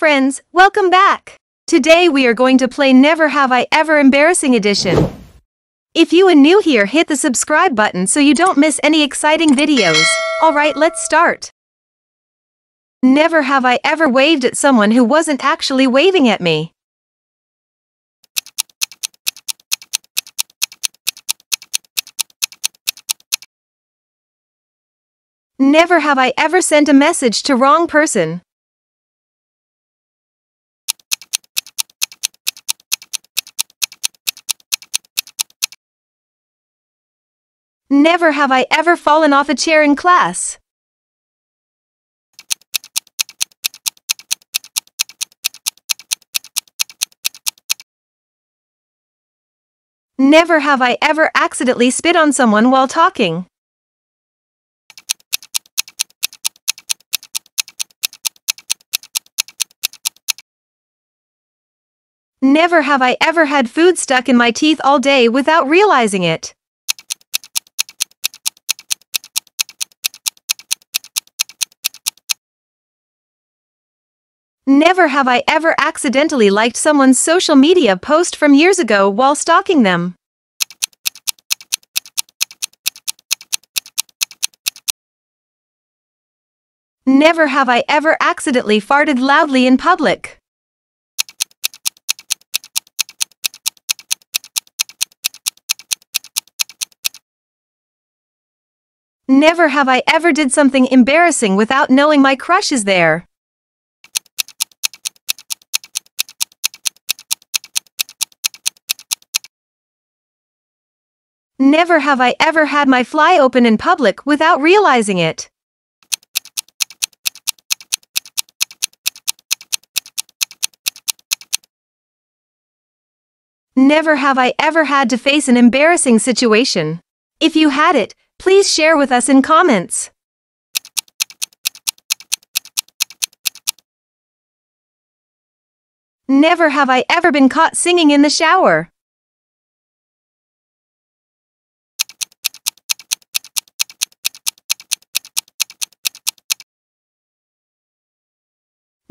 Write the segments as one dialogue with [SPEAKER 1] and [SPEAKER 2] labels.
[SPEAKER 1] friends, welcome back. Today we are going to play Never Have I Ever Embarrassing Edition. If you are new here hit the subscribe button so you don't miss any exciting videos. Alright let's start. Never have I ever waved at someone who wasn't actually waving at me. Never have I ever sent a message to wrong person. Never have I ever fallen off a chair in class. Never have I ever accidentally spit on someone while talking. Never have I ever had food stuck in my teeth all day without realizing it. Never have I ever accidentally liked someone's social media post from years ago while stalking them. Never have I ever accidentally farted loudly in public. Never have I ever did something embarrassing without knowing my crush is there. Never have I ever had my fly open in public without realizing it. Never have I ever had to face an embarrassing situation. If you had it, Please share with us in comments. Never have I ever been caught singing in the shower.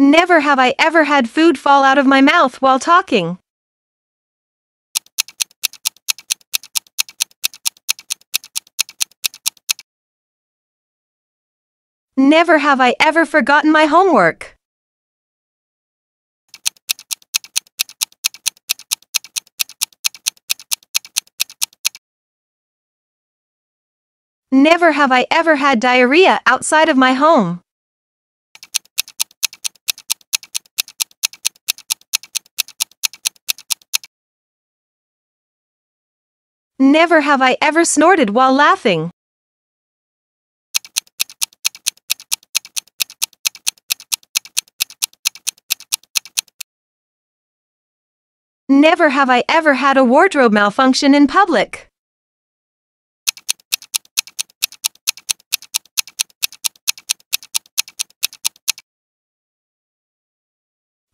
[SPEAKER 1] Never have I ever had food fall out of my mouth while talking. Never have I ever forgotten my homework. Never have I ever had diarrhea outside of my home. Never have I ever snorted while laughing. Never have I ever had a wardrobe malfunction in public.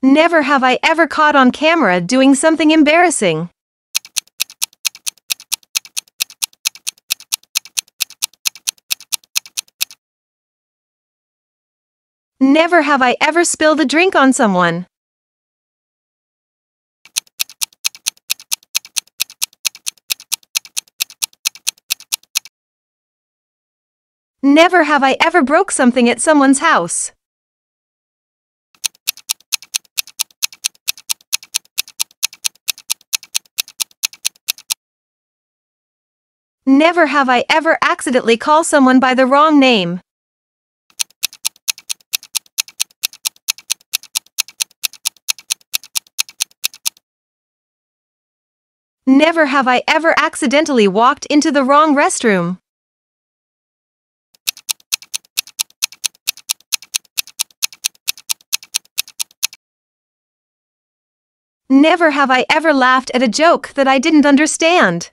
[SPEAKER 1] Never have I ever caught on camera doing something embarrassing. Never have I ever spilled a drink on someone. Never have I ever broke something at someone's house. Never have I ever accidentally call someone by the wrong name. Never have I ever accidentally walked into the wrong restroom. Never have I ever laughed at a joke that I didn't understand.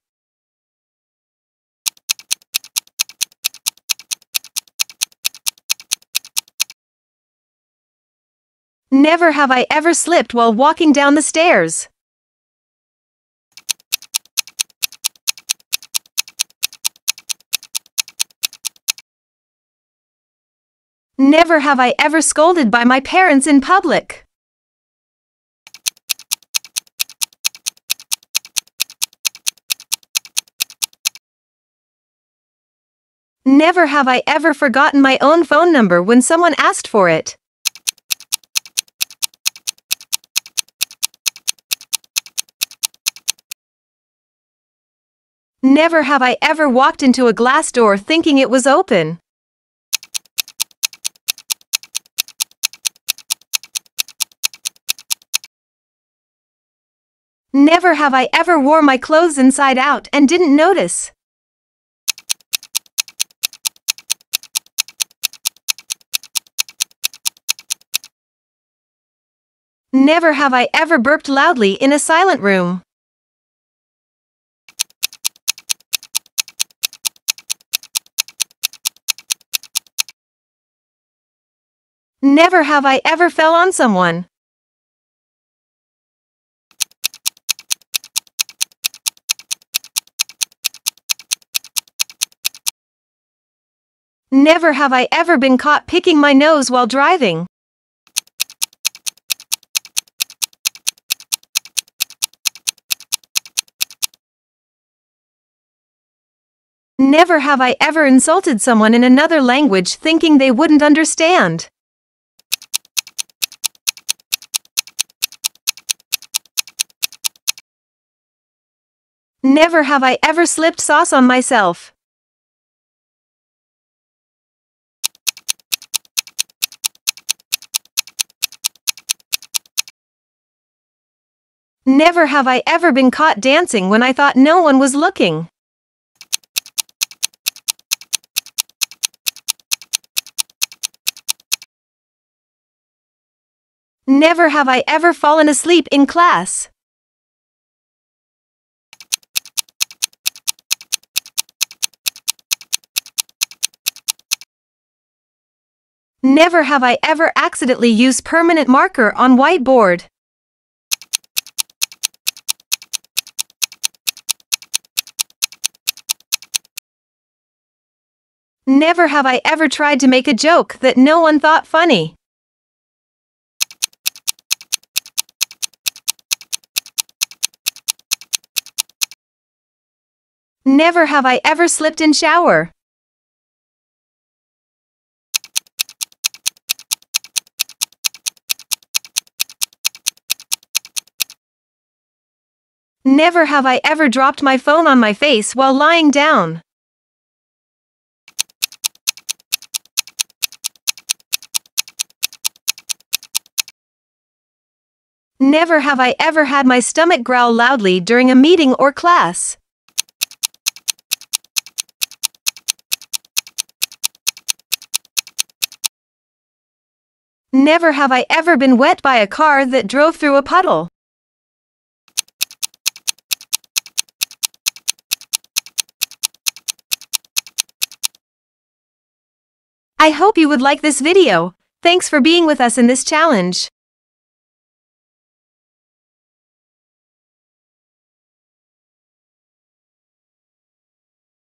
[SPEAKER 1] Never have I ever slipped while walking down the stairs. Never have I ever scolded by my parents in public. Never have I ever forgotten my own phone number when someone asked for it. Never have I ever walked into a glass door thinking it was open. Never have I ever wore my clothes inside out and didn't notice. Never have I ever burped loudly in a silent room. Never have I ever fell on someone. Never have I ever been caught picking my nose while driving. Never have I ever insulted someone in another language thinking they wouldn't understand. Never have I ever slipped sauce on myself. Never have I ever been caught dancing when I thought no one was looking. Never have I ever fallen asleep in class. Never have I ever accidentally used permanent marker on whiteboard. Never have I ever tried to make a joke that no one thought funny. Never have I ever slipped in shower. Never have I ever dropped my phone on my face while lying down. Never have I ever had my stomach growl loudly during a meeting or class. Never have I ever been wet by a car that drove through a puddle. I hope you would like this video. Thanks for being with us in this challenge.